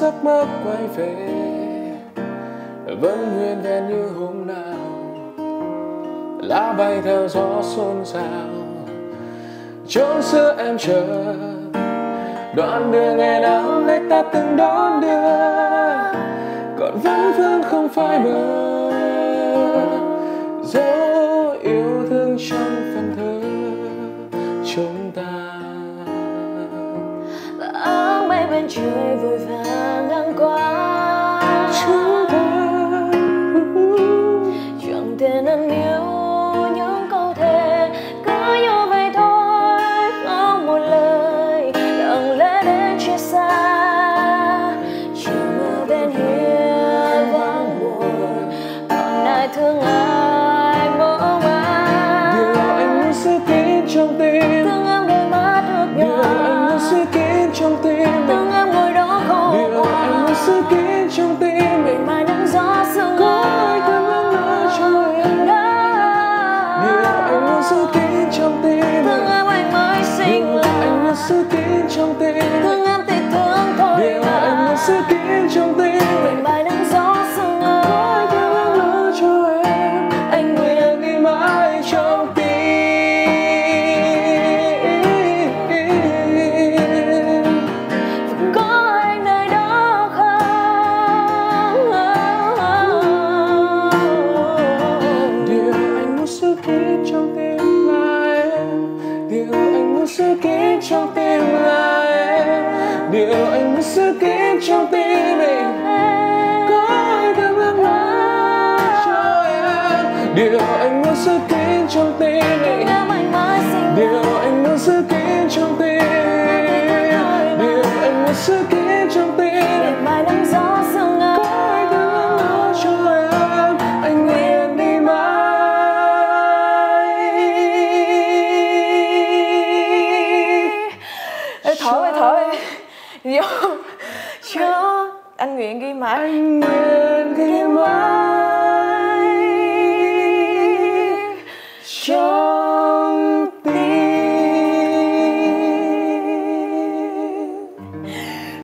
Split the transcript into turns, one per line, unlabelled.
giấc mơ quay về. Vẫn nguyên vẹn như hôm nào, lá bay theo gió xôn xao. Chốn xưa em chờ, đoạn đường ngày nào lấy ta từng đón đưa. Còn vẫn vương không phai mờ, dấu yêu thương trong
bên trời vội vàng ngang qua.
Anh muốn trong tim
là em
Điều anh muốn giữ kín trong tim
mình.
Có ai đang lắng lo cho em? Điều anh muốn giữ kín trong tim mình. Điều anh muốn giữ kín trong tim. Điều anh muốn giữ kín trong tim vô. Cho anh nguyện ghi mãi
anh nguyện ghi mãi